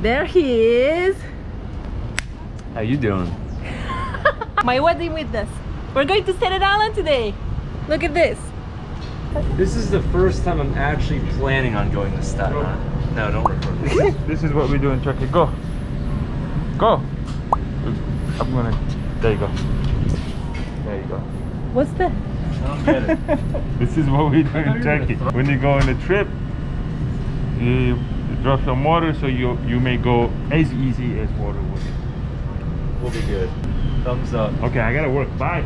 There he is. How you doing? My wedding witness. We're going to Staten Island today. Look at this. This is the first time I'm actually planning on going to Staten Island. No, don't record this. This is what we do in Turkey. Go. Go. I'm gonna. There you go. There you go. What's that? I don't get it. This is what we do in Turkey. When you go on a trip, you drop some water so you you may go as easy as water would. We'll be good. Thumbs up. Okay, I gotta work. Bye.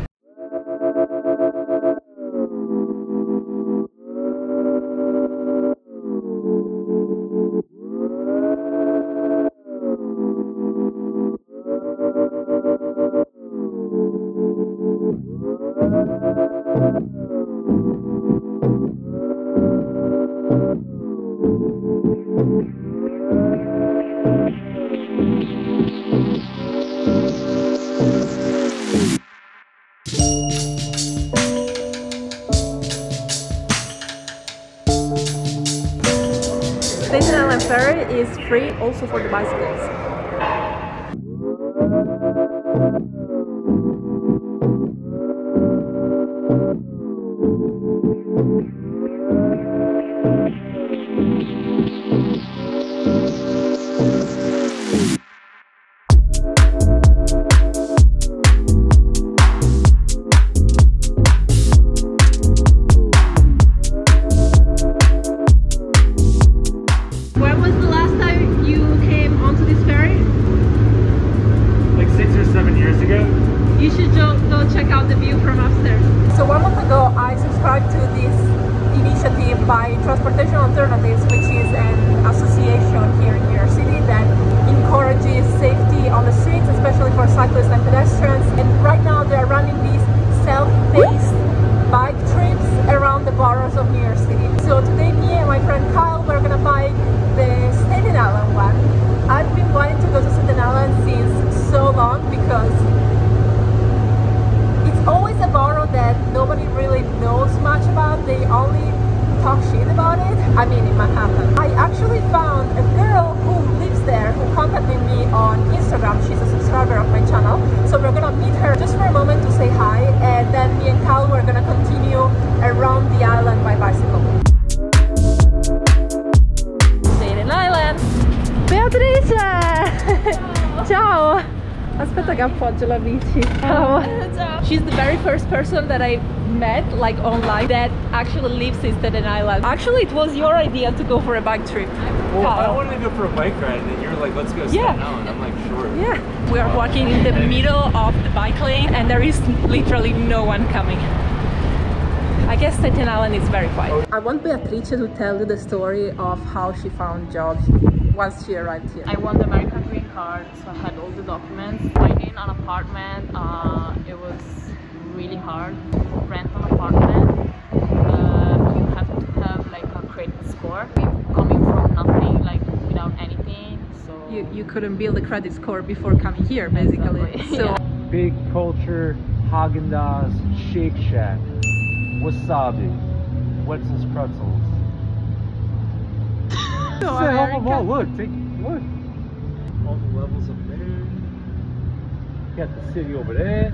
Like online that actually lives in Staten Island. Actually, it was your idea to go for a bike trip. Well, I wanted to go for a bike ride, and you're like, let's go to Yeah. Staten Island. I'm like, sure. Yeah. We are walking in the middle of the bike lane and there is literally no one coming. I guess Staten Island is very quiet. I want Beatrice to tell you the story of how she found jobs once she arrived here. I won the American green card, so I had all the documents. Finding an apartment, uh, it was really hard. To rent an apartment, uh, you have to have like a credit score. Coming from nothing, like without anything, so You, you couldn't build a credit score before coming here, basically. Exactly, So yeah. Big culture, Haagen Dazs, Shake Shack, wasabi, Wetzel's pretzels. So oh, oh, look, take look. All the levels up there. Got the city over there.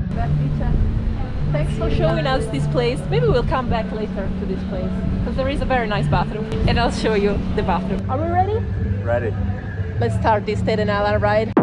Thanks for showing us this place. Maybe we'll come back later to this place because there is a very nice bathroom and I'll show you the bathroom. Are we ready? Ready. Let's start this Staten Island ride.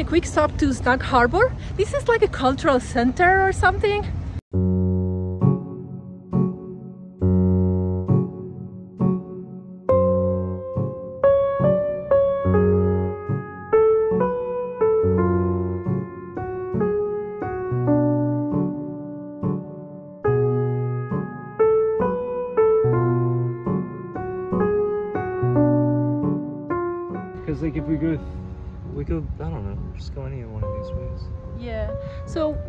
A quick stop to Snug Harbor. This is like a cultural center or something.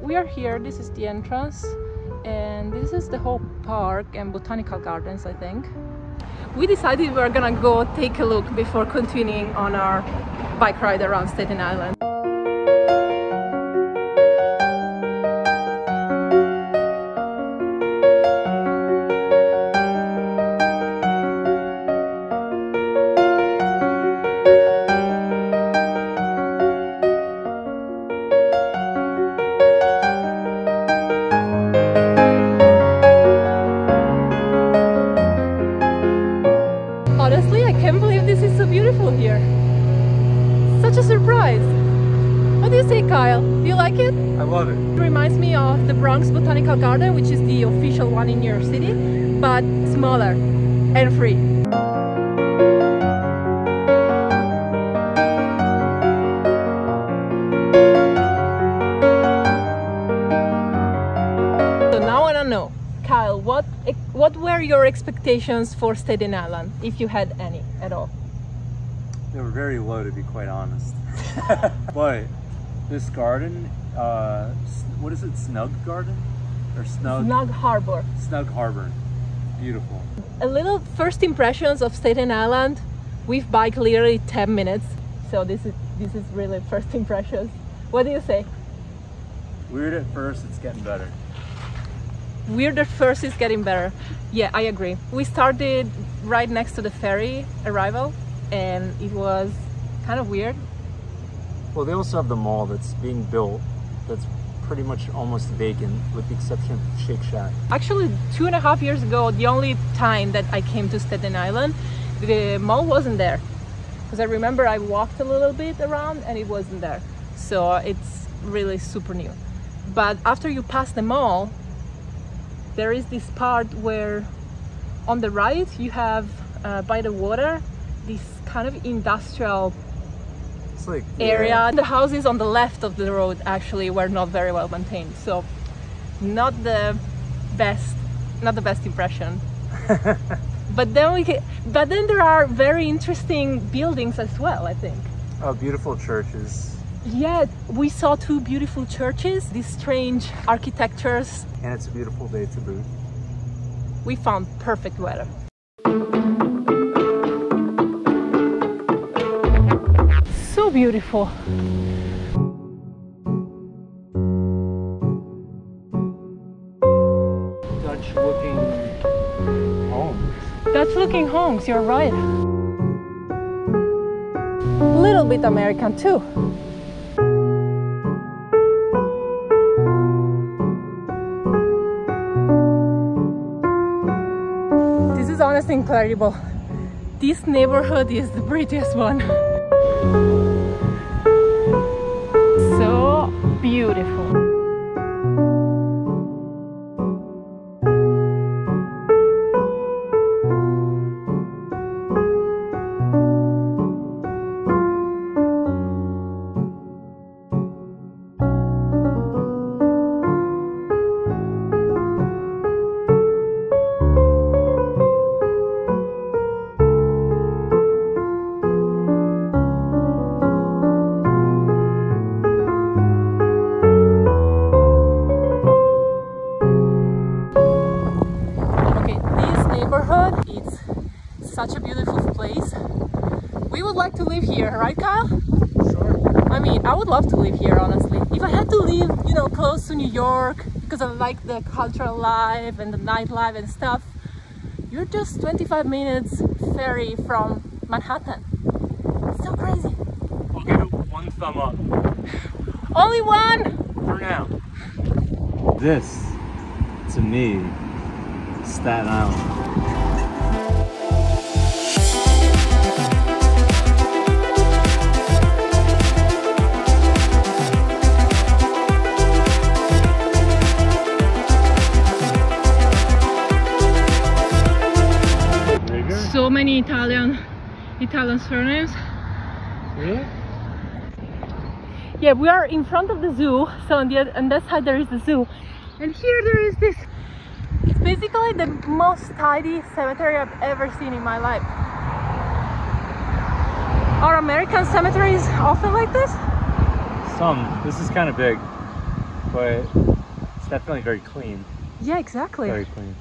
We are here. This is the entrance, and this is the whole park and botanical gardens. I think. We decided we were gonna go take a look before continuing on our bike ride around Staten Island. Your expectations for Staten Island, if you had any at all? They were very low, to be quite honest. but this garden, uh, what is it? Snug Garden or Snug Snug Harbor. Snug Harbor. Beautiful. a little first impressions of Staten Island. We've biked literally 10 minutes, so this is this is really first impressions. What do you say? Weird at first. It's getting better. Weird at first is getting better. Yeah, I agree. We started right next to the ferry arrival, and it was kind of weird. Well, they also have the mall that's being built that's pretty much almost vacant with the exception of Shake Shack. Actually, two and a half years ago, the only time that I came to Staten Island, the mall wasn't there. Because I remember I walked a little bit around and it wasn't there. So it's really super new. But after you pass the mall, there is this part where on the right you have uh, by the water this kind of industrial It's like area. The houses on the left of the road actually were not very well maintained, so not the best, not the best impression. but then we, ca- but then there are very interesting buildings as well. I think. Oh, beautiful churches, Yeah, we saw two beautiful churches, these strange architectures. and it's a beautiful day to boot. We found perfect weather. So beautiful. Dutch looking homes. Dutch looking homes, you're right. Little bit American too. Incredible. This neighborhood is the prettiest one. So beautiful. Life and the nightlife and stuff, you're just 25 minutes ferry from Manhattan. So crazy. I'll give it one thumb up Only one. for now. This, to me, Staten Island. Many Italian, Italian surnames. Really? Yeah, we are in front of the zoo. So on the on that side there is the zoo, and here there is this. It's basically the most tidy cemetery I've ever seen in my life. Are American cemeteries often like this? Some. This is kind of big, but it's definitely very clean. Yeah, exactly. Very clean.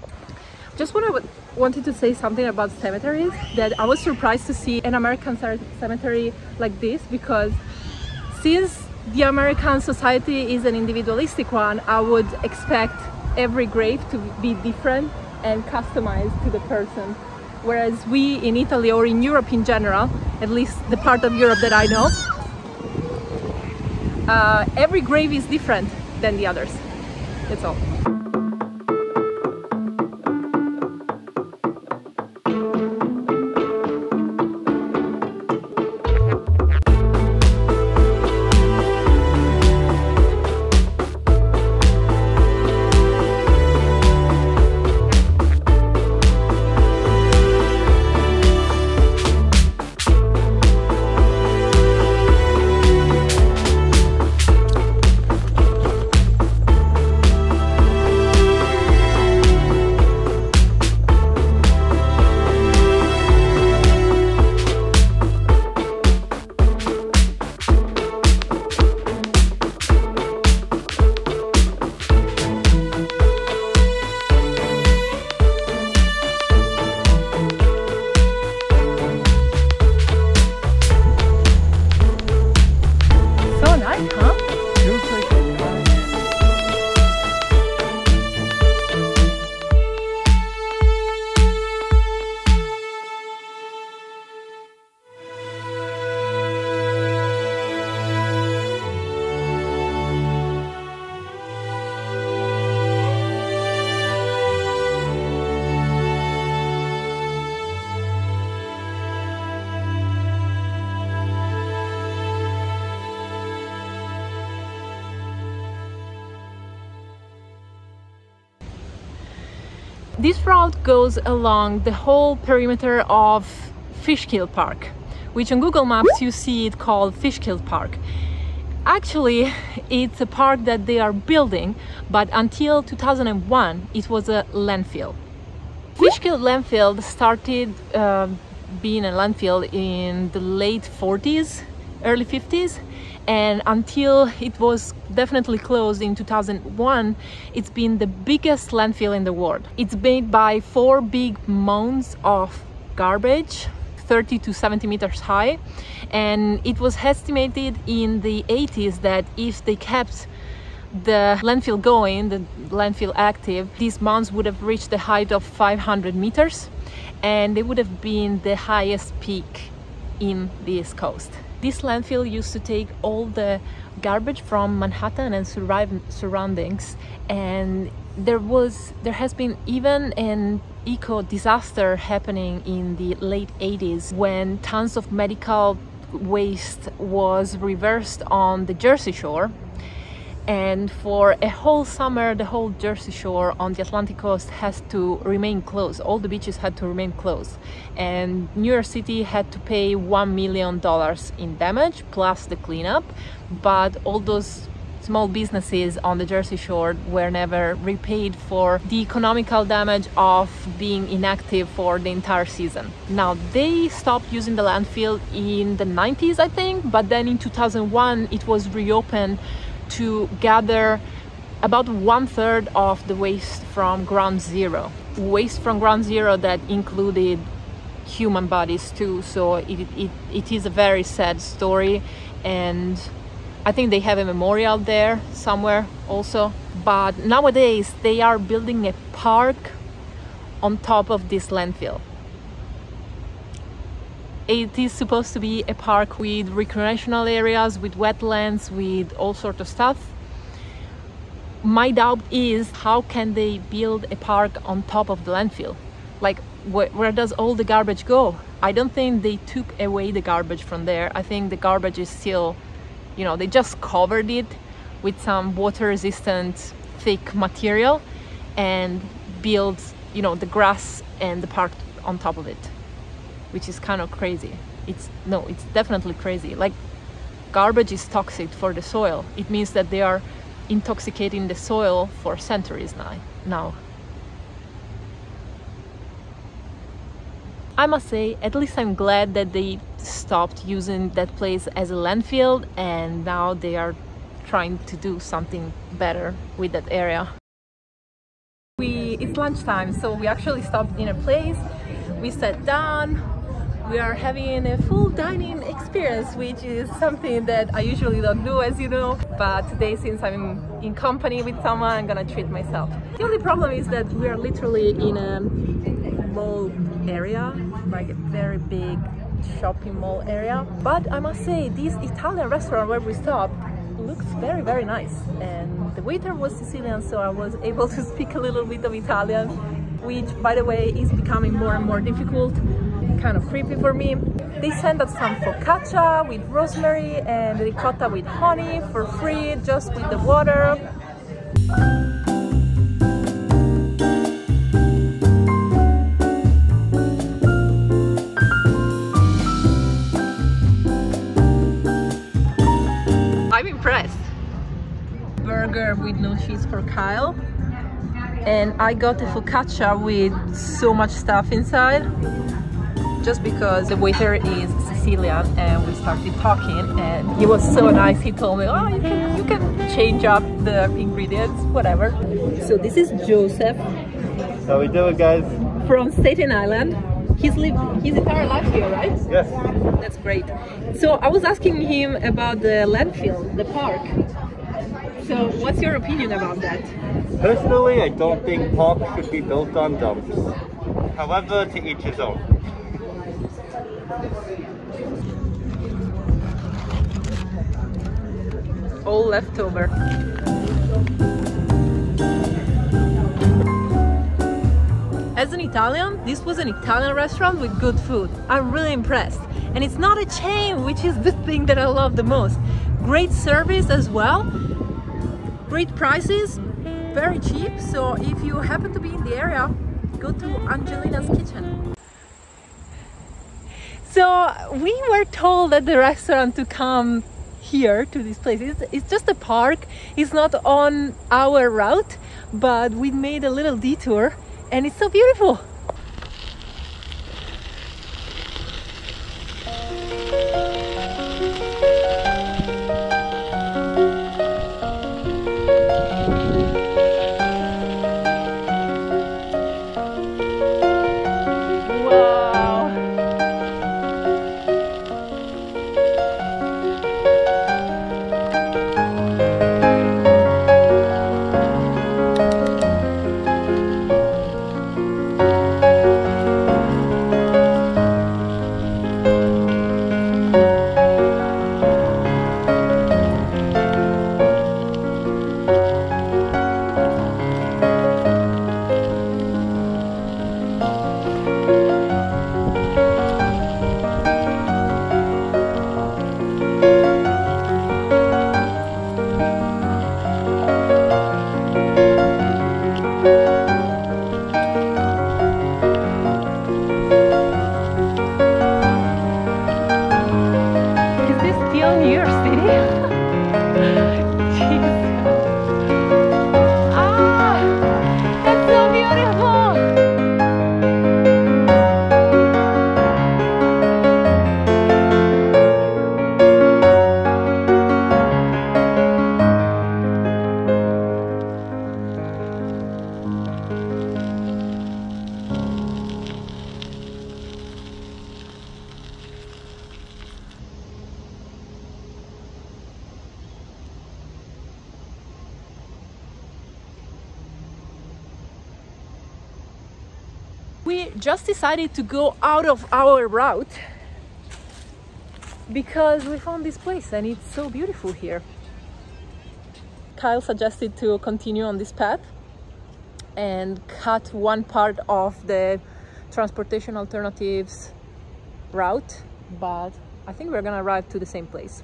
Just what I wanted to say something about cemeteries that I was surprised to see an American cemetery like this because since the American society is an individualistic one, I would expect every grave to be different and customized to the person. Whereas we in Italy or in Europe in general, at least the part of Europe that I know, uh, every grave is different than the others. That's all. Goes along the whole perimeter of Freshkills Park, which on Google Maps you see it called Freshkills Park. Actually, it's a park that they are building, but until 2001 it was a landfill. Freshkills landfill started uh, being a landfill in the late 40s, early 50s, and until it was definitely closed in 2001, it's been the biggest landfill in the world. It's made by four big mounds of garbage 30 to 70 meters high and it was estimated in the 80s that if they kept the landfill going, the landfill active, these mounds would have reached the height of 500 meters and they would have been the highest peak in East Coast. This landfill used to take all the garbage from Manhattan and surround- surroundings and there was there has been even an eco disaster happening in the late 80s when tons of medical waste was reversed on the Jersey Shore and for a whole summer the whole jersey shore on the atlantic coast has to remain closed. All the beaches had to remain closed. And new york city had to pay one million dollars in damage plus the cleanup. But all those small businesses on the jersey shore were never repaid for the economical damage of being inactive for the entire season. Now they stopped using the landfill in the 90s i think. But then in 2001 it was reopened to gather about one third of the waste from ground zero. Waste from ground zero that included human bodies too. So it, it, it is a very sad story. And I think they have a memorial there somewhere also. But nowadays they are building a park on top of this landfill. It is supposed to be a park with recreational areas, with wetlands, with all sorts of stuff. My doubt is how can they build a park on top of the landfill? Like, wh- where does all the garbage go? I don't think they took away the garbage from there. I think the garbage is still, you know, they just covered it with some water resistant thick material and built, you know, the grass and the park on top of it which is kind of crazy. It's no, it's definitely crazy. Like garbage is toxic for the soil. It means that they are intoxicating the soil for centuries now. Now. I must say, at least I'm glad that they stopped using that place as a landfill and now they are trying to do something better with that area. We, it's lunchtime, so we actually stopped in a place, we sat down, we are having a full dining experience, which is something that I usually don't do, as you know. But today, since I'm in company with someone, I'm gonna treat myself. The only problem is that we are literally in a mall area, like a very big shopping mall area. But I must say, this Italian restaurant where we stopped looks very, very nice. And the waiter was Sicilian, so I was able to speak a little bit of Italian, which, by the way, is becoming more and more difficult kind of creepy for me. They sent us some focaccia with rosemary and ricotta with honey for free, just with the water. I'm impressed. Burger with no cheese for Kyle. And I got a focaccia with so much stuff inside just because the waiter is Sicilian and we started talking and he was so nice he told me oh you can you can change up the ingredients whatever so this is Joseph How we doing guys? from Staten Island he's lived his entire life here right Yes. that's great so I was asking him about the landfill the park so what's your opinion about that Personally, I don't think parks should be built on dumps. However, to each his own. All leftover. As an Italian, this was an Italian restaurant with good food. I'm really impressed. And it's not a chain, which is the thing that I love the most. Great service as well, great prices, very cheap. So if you happen to be in the area, go to Angelina's Kitchen. So we were told at the restaurant to come here to this place. It's, it's just a park. It's not on our route, but we made a little detour and it's so beautiful. Decided to go out of our route because we found this place and it's so beautiful here. Kyle suggested to continue on this path and cut one part of the transportation alternatives route, but I think we're gonna arrive to the same place.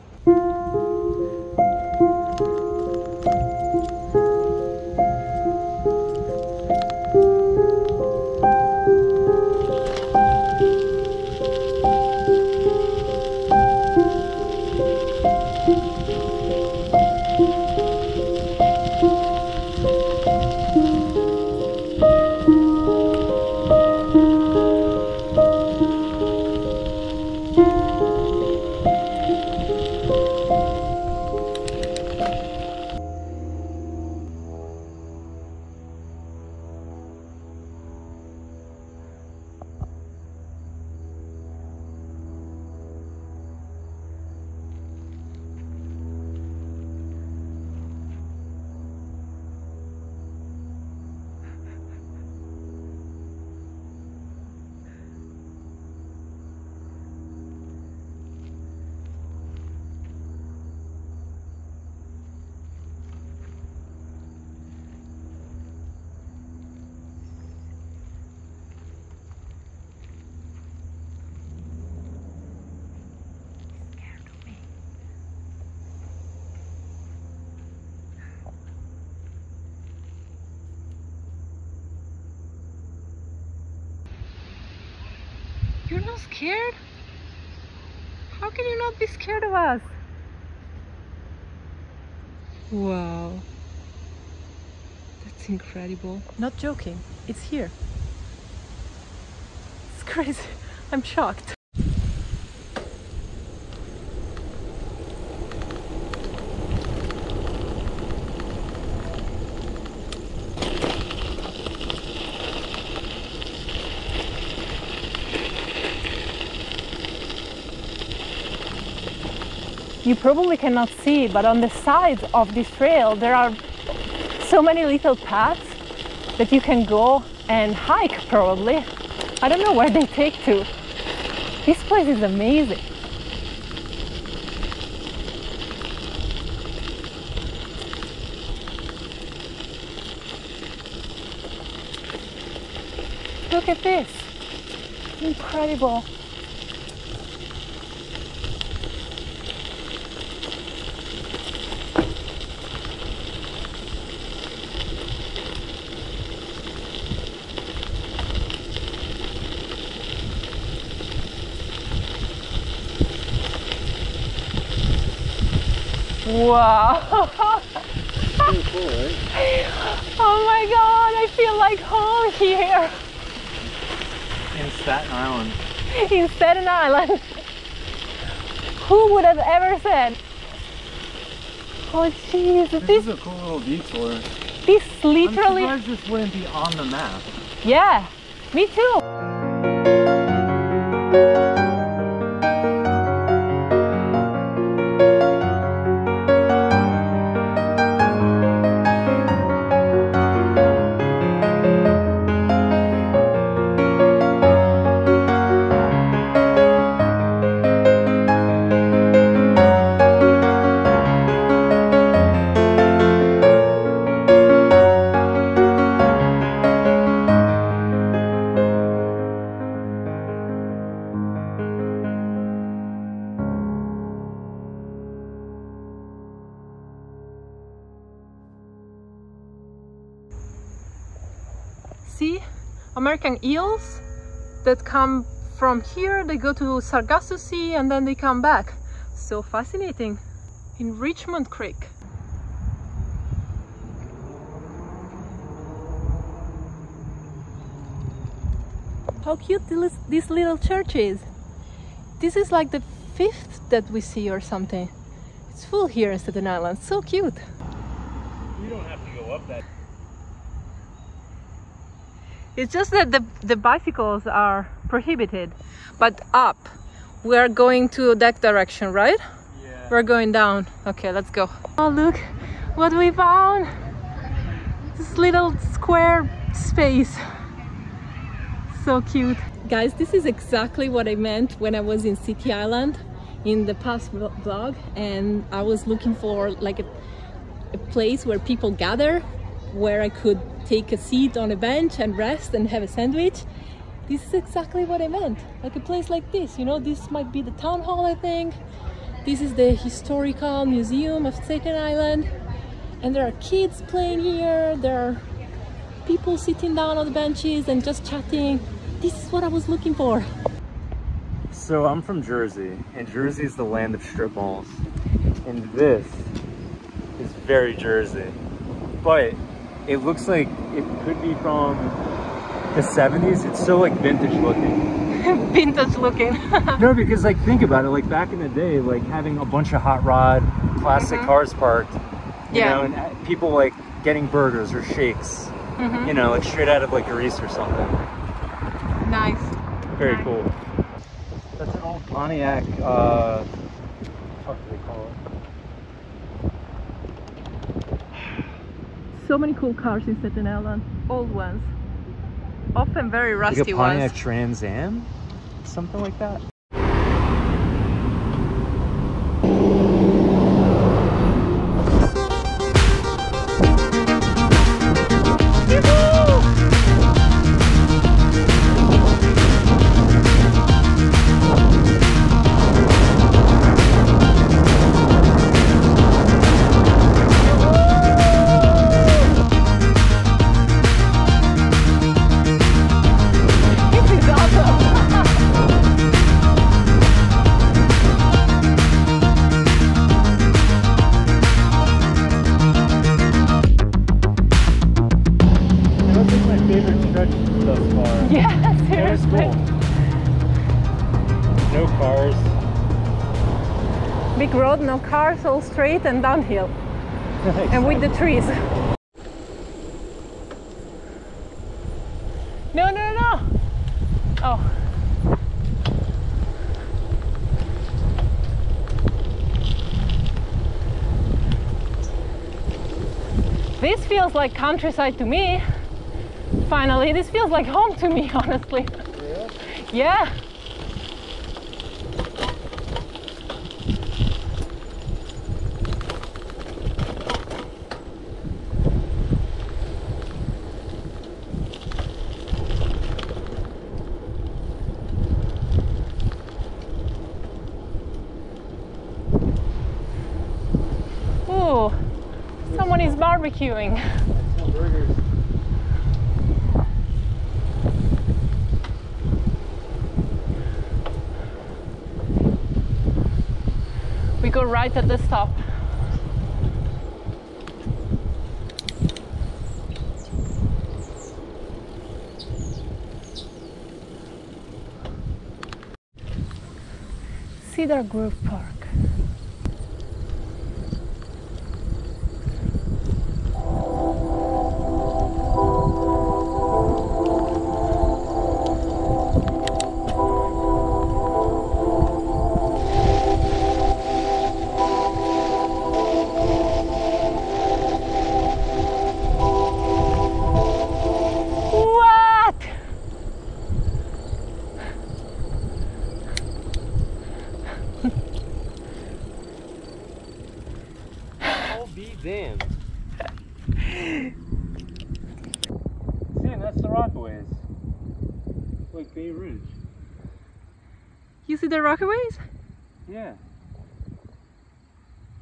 Scared? How can you not be scared of us? Wow. That's incredible. Not joking. It's here. It's crazy. I'm shocked. You probably cannot see, but on the sides of this trail, there are so many little paths that you can go and hike probably. I don't know where they take to. This place is amazing. Look at this. Incredible. Wow. Cool, right? Oh my god, I feel like home here In Staten Island. in Staten Island. Who would have ever said? Oh jeez, This this is a cool little detour. this I'm literally surprised this wouldn't be on the map. Yeah, me too. American eels that come from here, they go to Sargasso Sea and then they come back. So fascinating. In Richmond Creek. How cute this, this little church is. This is like the fifth that we see or something. It's full here in Staten Island. So cute. You don't have to go up that. It's just that the, the bicycles are prohibited. But up, we're going to that direction, right? Yeah. We're going down. Okay, let's go. Oh, look what we found. This little square space. So cute. Guys, this is exactly what I meant when I was in City Island in the past vlog and I was looking for like a, a place where people gather where I could take a seat on a bench and rest and have a sandwich. This is exactly what I meant. Like a place like this, you know, this might be the town hall, I think. This is the historical museum of Staten Island. And there are kids playing here. There are people sitting down on the benches and just chatting. This is what I was looking for. So I'm from Jersey, and Jersey is the land of strip malls. And this is very Jersey. But it looks like it could be from the 70s. It's so like vintage looking. Vintage looking. No, because like think about it, like back in the day, like having a bunch of hot rod classic cars parked, you. Yeah. know, and uh, people like getting burgers or shakes, mm -hmm. you know, like straight out of like Grease or something. Nice. Very Nice. cool. That's an old Pontiac, uh, what do they call it? So many cool cars in Staten Island. Old ones. Often very rusty Like a Pontiac ones. Trans Am? Something like that. All straight and downhill. And with the trees. No, no, no. Oh. This feels like countryside to me. Finally, this feels like home to me, honestly. Yeah. Ooh, someone is barbecuing. We go right at the stop. Cedar Grove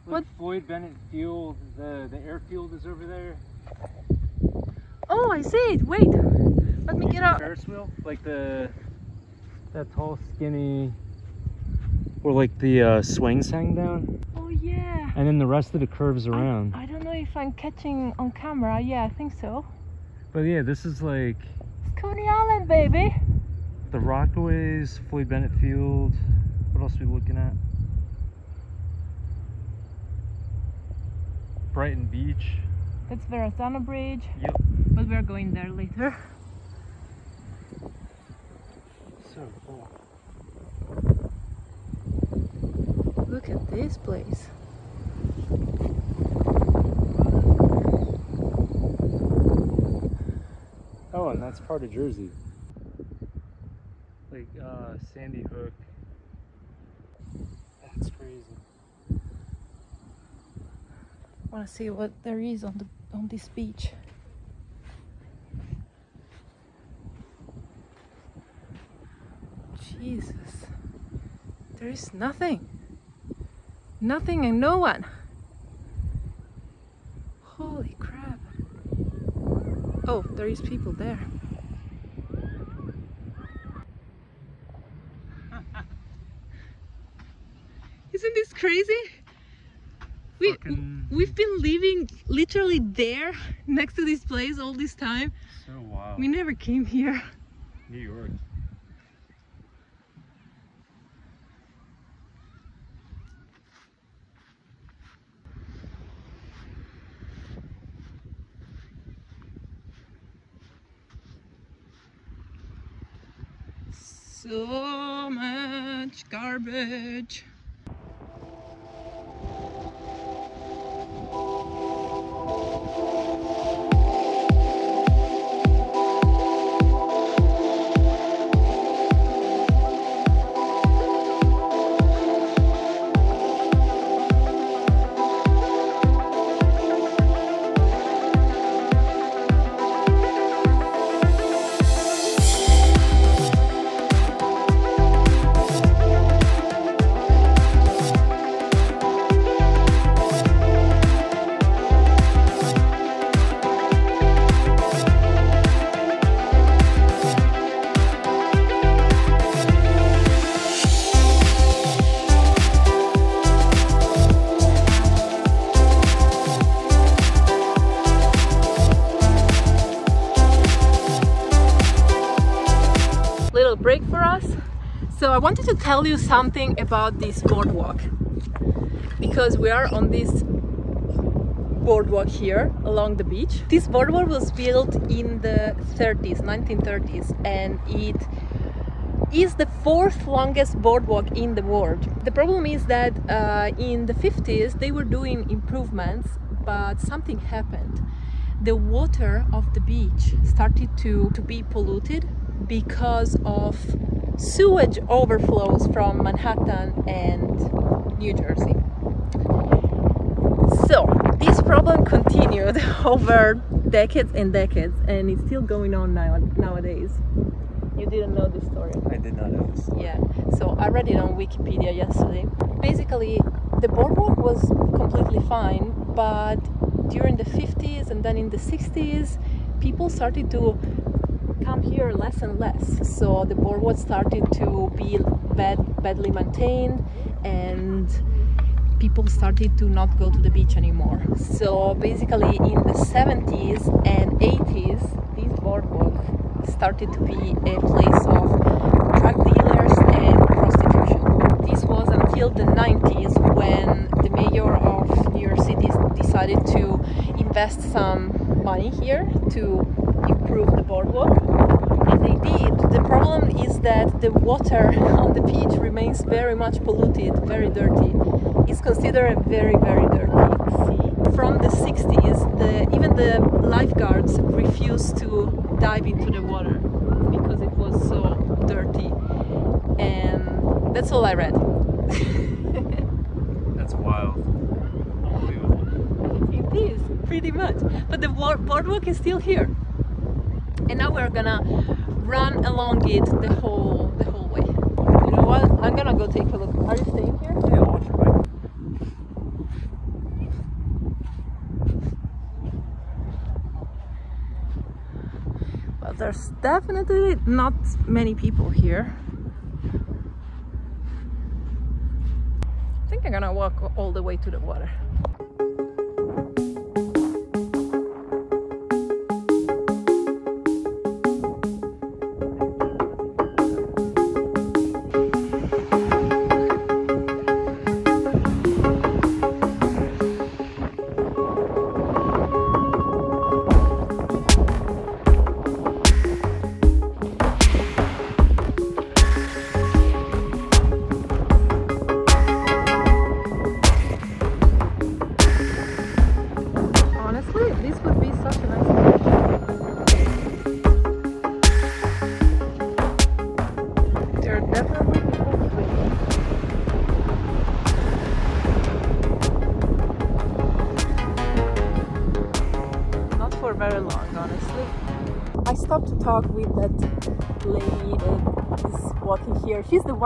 What? Floyd Bennett Field, the, the airfield is over there. Oh, I see it. Wait. Let me get out. Ferris wheel? Like the that tall, skinny, or like the uh, swings hang down, Oh, yeah. and then the rest of the curves around. I don't know if I'm catching on camera. Yeah, I think so. But yeah, this is like It's Coney Island, baby. the Rockaways, Floyd Bennett Field. What else are we looking at? Brighton Beach. That's Verrazzano Bridge, Yep. but we're going there later. So cool. Look at this place. Oh, and that's part of Jersey. Like uh, Sandy Hook. That's crazy. Want to see what there is on the on this beach. Jesus. There is nothing. Nothing and no one. Holy crap. Oh, there is people there. Isn't this crazy? We, Fucking- we've been living literally there next to this place all this time. So wild. We never came here. New York. So much garbage. Tell you something about this boardwalk because we are on this boardwalk here along the beach. This boardwalk was built in the 30s, 1930s, and it is the fourth longest boardwalk in the world. The problem is that uh, in the 50s they were doing improvements, but something happened. The water of the beach started to, to be polluted because of sewage overflows from Manhattan and New Jersey. So this problem continued over decades and decades and it's still going on now nowadays. You didn't know this story. I did not know this. Yeah, so I read it on Wikipedia yesterday. Basically, the boardwalk was completely fine, but during the 50s and then in the 60s, people started to come here less and less. So the boardwalk started to be bad, badly maintained and people started to not go to the beach anymore. So basically in the 70s and 80s, this boardwalk started to be a place of drug dealers and prostitution. This was until the 90s when the mayor of New York City decided to invest some money here to improve the boardwalk and they did. The problem is that the water on the beach remains very much polluted, very dirty. It's considered a very, very dirty sea. From the 60s, the, even the lifeguards refused to dive into the water because it was so dirty. And that's all I read. That's wild. Unbelievable. It is, pretty much. But the boardwalk is still here. And now we're gonna run along it the whole the whole way. You know what? I'm gonna go take a look. Are you staying here? Yeah, I'll watch your bike. But there's definitely not many people here. I think I'm gonna walk all the way to the water.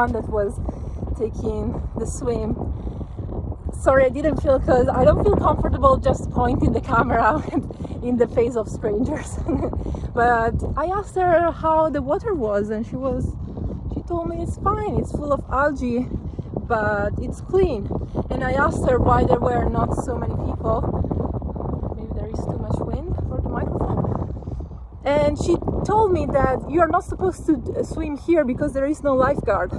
One that was taking the swim. Sorry I didn't feel because I don't feel comfortable just pointing the camera in the face of strangers. But I asked her how the water was and she was she told me it's fine it's full of algae but it's clean. And I asked her why there were not so many people. Maybe there is too much wind for the microphone. And she told me that you are not supposed to swim here because there is no lifeguard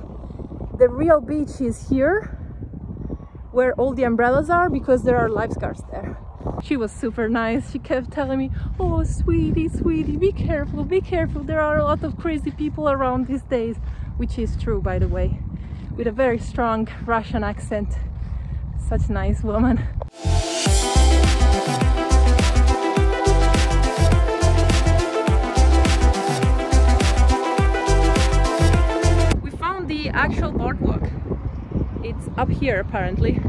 the real beach is here where all the umbrellas are because there are lifeguards there. She was super nice. She kept telling me, oh, sweetie, sweetie, be careful, be careful. There are a lot of crazy people around these days, which is true, by the way, with a very strong Russian accent. Such a nice woman. Actual boardwalk. It's up here apparently.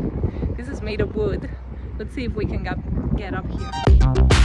This is made of wood. Let's see if we can get, up here.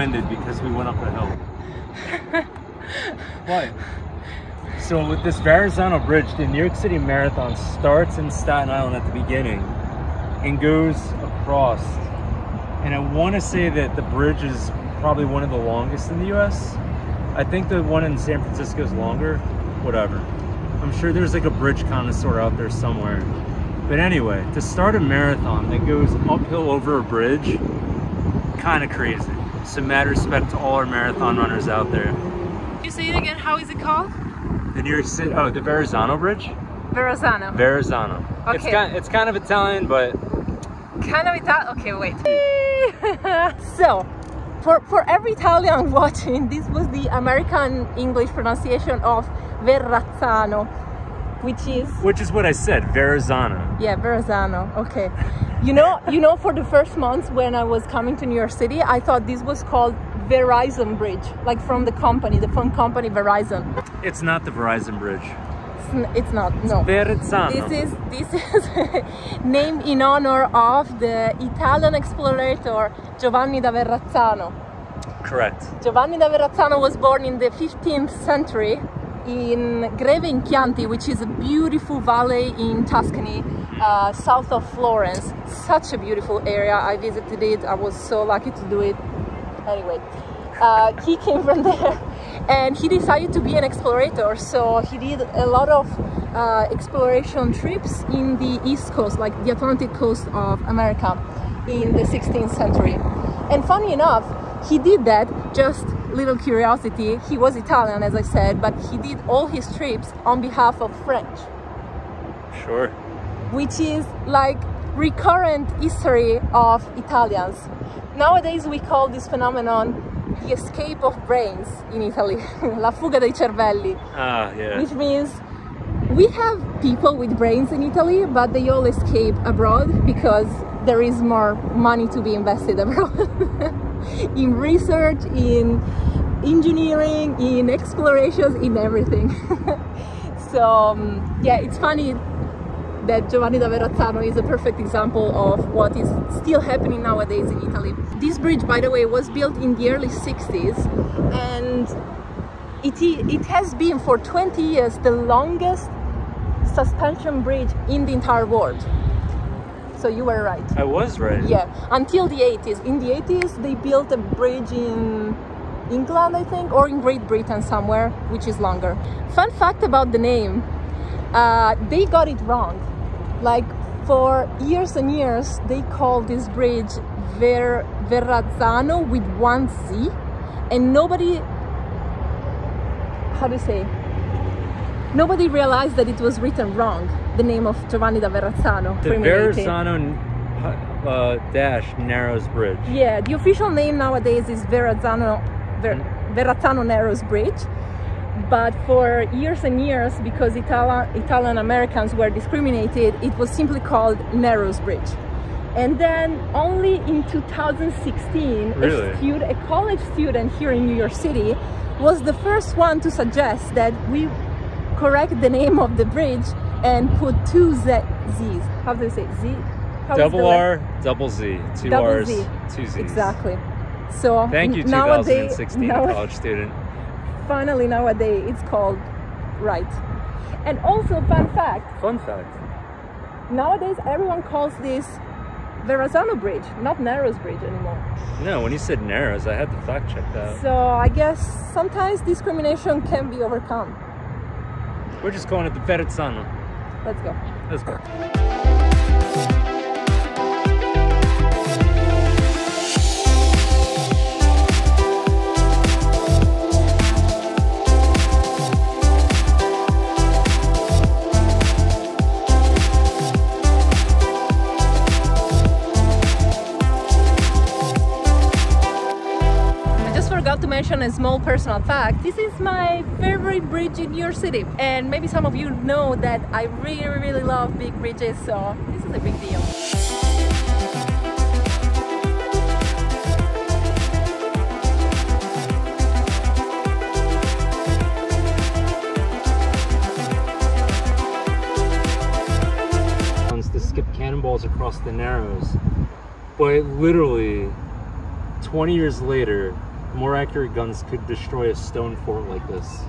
Winded because we went up a hill. what? So with this Verrazano Bridge, the New York City Marathon starts in Staten Island at the beginning and goes across. And I want to say that the bridge is probably one of the longest in the U.S. I think the one in San Francisco is longer. Whatever. I'm sure there's like a bridge connoisseur out there somewhere. But anyway, to start a marathon that goes uphill over a bridge, kind of crazy. So mad respect to all our marathon runners out there. You say it again, how is it called? The New York City, oh, the Verrazano Bridge? Verrazano. Verrazano. It's Okay. kind, it's kind of Italian, but kind of Italian. Okay, wait. so, for for every Italian watching, this was the American English pronunciation of Verrazzano, which is which is what I said, Verrazano. yeah, Verrazzano. Okay. You know, you know, for the first months when I was coming to New York City, I thought this was called Verizon Bridge, like from the company, the phone company Verizon. It's not the Verizon Bridge. It's, it's not. No. Verrazzano. This is this is named in honor of the Italian explorer Giovanni da Verrazzano. Correct. Giovanni da Verrazzano was born in the 15th century in Greve in Chianti, which is a beautiful valley in Tuscany, uh, south of Florence. Such a beautiful area. I visited it. I was so lucky to do it. Anyway, uh, he came from there and he decided to be an explorator. So he did a lot of uh, exploration trips in the East Coast, like the Atlantic coast of America in the 16th century. And funny enough, he did that just little curiosity. He was Italian, as I said, but he did all his trips on behalf of French Sure. Which is like recurrent history of Italians. Nowadays we call this phenomenon the escape of brains in Italy, la fuga dei cervelli, Ah, yeah. which means we have people with brains in Italy, but they all escape abroad because there is more money to be invested abroad in research, in engineering, in explorations, in everything. so um, yeah, it's funny that Giovanni da Verrazzano is a perfect example of what is still happening nowadays in Italy. This bridge, by the way, was built in the early 60s and it, it has been for 20 years the longest suspension bridge in the entire world. So you were right. I was right. Yeah, until the 80s. In the 80s, they built a bridge in England, I think, or in Great Britain somewhere, which is longer. Fun fact about the name uh, they got it wrong. Like, for years and years, they called this bridge Ver- Verrazzano with one Z, and nobody, how do you say? Nobody realized that it was written wrong, the name of Giovanni da Verrazzano. The. Verrazano uh, dash Narrows Bridge. Yeah, the official name nowadays is Verrazzano, Ver, Verrazzano Narrows Bridge. But for years and years, because Italian, Italian Americans were discriminated, it was simply called Narrows Bridge. And then only in 2016, Really? a, stud- a college student here in New York City was the first one to suggest that we correct the name of the bridge and put two Z- Z's. How do you say Z? How Double le- R, double Z. Two Double R's, Z. two Z's. Exactly. So Thank you, n- nowadays, 2016 now- college student. Finally nowadays it's called right. And also, fun fact: Fun fact. nowadays everyone calls this Verrazano Bridge, not Narrows Bridge anymore. No, when you said Narrows, I had to fact check that. So I guess sometimes discrimination can be overcome. We're just calling it the Verrazzano. Let's go. Let's go. Mention a small personal fact. This is my favorite bridge in New York City. And maybe some of you know that I really, really love big bridges, so this is a big deal. to skip cannonballs across the Narrows. But literally, 20 years later, more accurate guns could destroy a stone fort like this.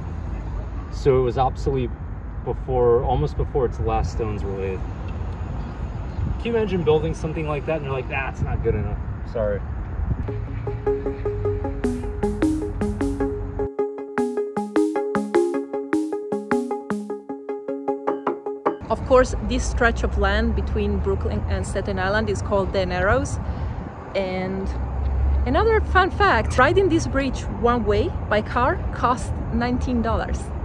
So it was obsolete before, almost before its last stones were laid. Can you imagine building something like that and you're like, ah, that's not good enough. Sorry. Of course, this stretch of land between Brooklyn and Staten Island is called the Narrows. And another fun fact, riding this bridge one way by car costs $19.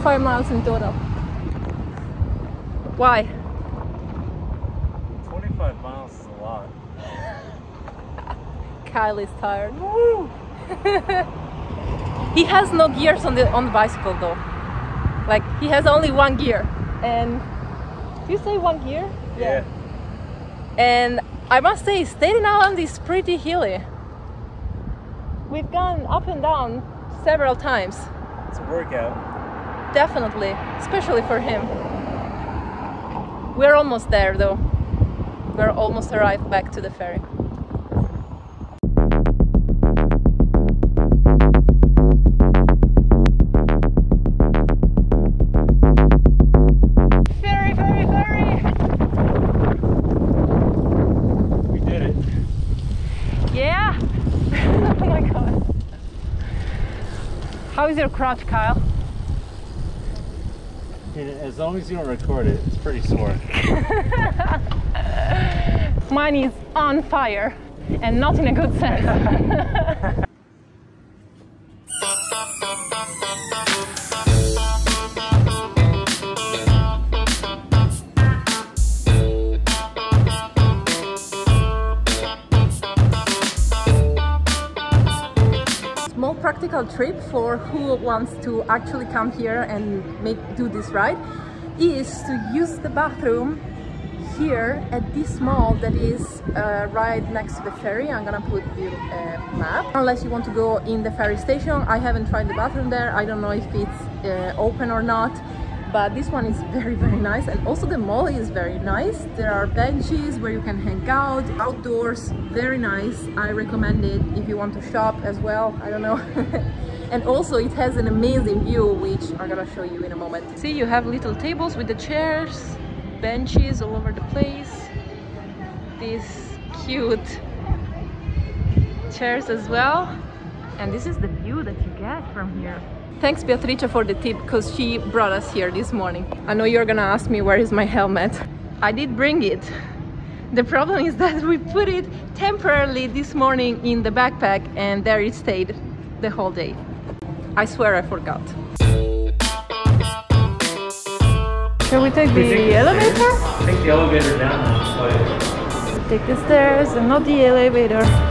25 miles in total. Why? Twenty-five miles is a lot. Kyle is tired. he has no gears on the on the bicycle though. Like he has only one gear. And you say one gear? Yeah. And I must say, Staten Island is pretty hilly. We've gone up and down several times, It's a workout. Definitely, especially for him. We're almost there though. We're almost arrived back to the ferry. Ferry, ferry, ferry! we did it. Yeah! oh my god. How is your crotch, Kyle? And as long as you don't record it, it's pretty sore. Mine is on fire and not in a good sense. Small practical trip for who wants to actually come here and make do this ride is to use the bathroom here at this mall that is uh, right next to the ferry. I'm gonna put the uh, map. Unless you want to go in the ferry station, I haven't tried the bathroom there. I don't know if it's uh, open or not, but this one is very, very nice. And also the mall is very nice. There are benches where you can hang out, outdoors, very nice. I recommend it if you want to shop as well. I don't know. and also it has an amazing view, which I'm gonna show you in a moment. See, you have little tables with the chairs, benches all over the place. These cute chairs as well. And this is the view that you get from here. Thanks Beatrice for the tip because she brought us here this morning. I know you're gonna ask me where is my helmet. I did bring it. The problem is that we put it temporarily this morning in the backpack and there it stayed the whole day. I swear I forgot. Shall we take the elevator? Take the elevator down now. Take the stairs and not the elevator.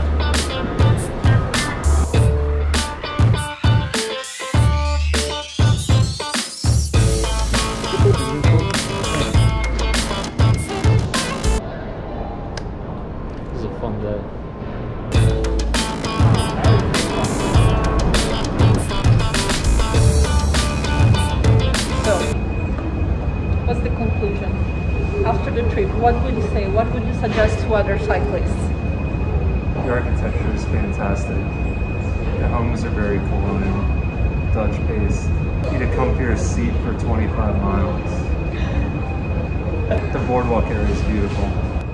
The boardwalk area is beautiful.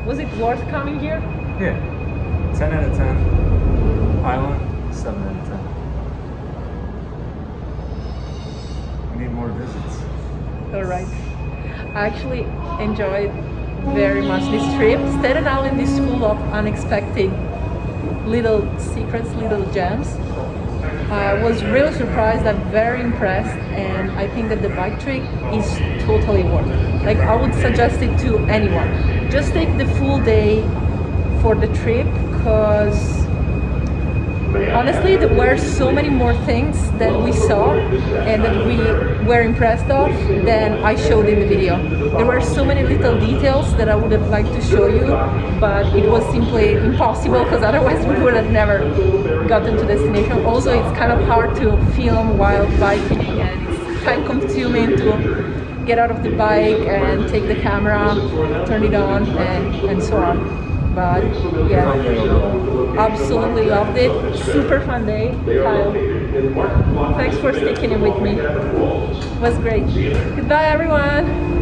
Was it worth coming here? Yeah, 10 out of 10. Island, 7 out of 10. We need more visits. All right. I actually enjoyed very much this trip. Staten Island is full of unexpected little secrets, little gems. I was really surprised, I'm very impressed, and I think that the bike trick is totally worth it. Like, I would suggest it to anyone. Just take the full day for the trip because honestly there were so many more things that we saw and that we were impressed of than I showed in the video. There were so many little details that I would have liked to show you but it was simply impossible because otherwise we would have never gotten to destination. Also it's kind of hard to film while biking and it's time consuming to get out of the bike and take the camera, turn it on and, and so on but yeah, absolutely loved it. Super fun day, Kyle. Thanks for sticking it with me. It was great. Goodbye, everyone.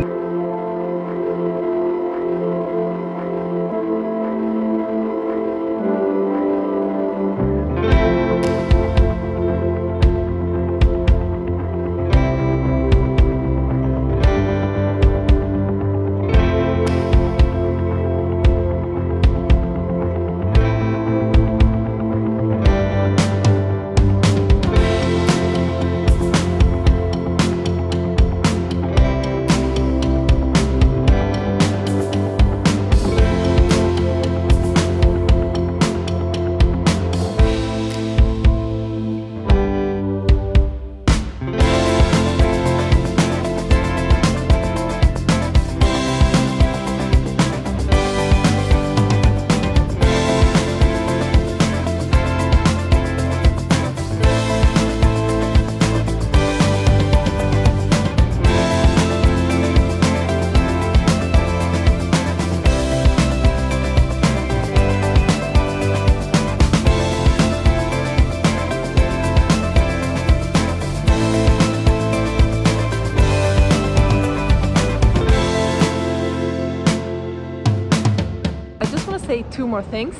More things.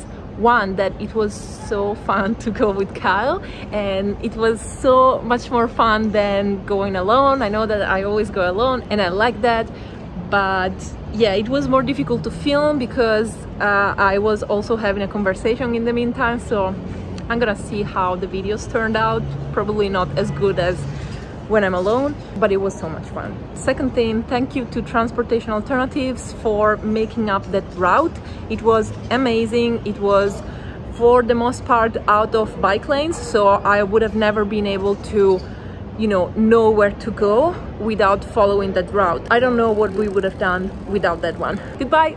One, that it was so fun to go with Kyle and it was so much more fun than going alone. I know that I always go alone and I like that, but yeah, it was more difficult to film because uh, I was also having a conversation in the meantime. So I'm gonna see how the videos turned out. Probably not as good as when I'm alone, but it was so much fun. Second thing, thank you to Transportation Alternatives for making up that route. It was amazing. It was for the most part out of bike lanes, so I would have never been able to you know, know where to go without following that route. I don't know what we would have done without that one. Goodbye!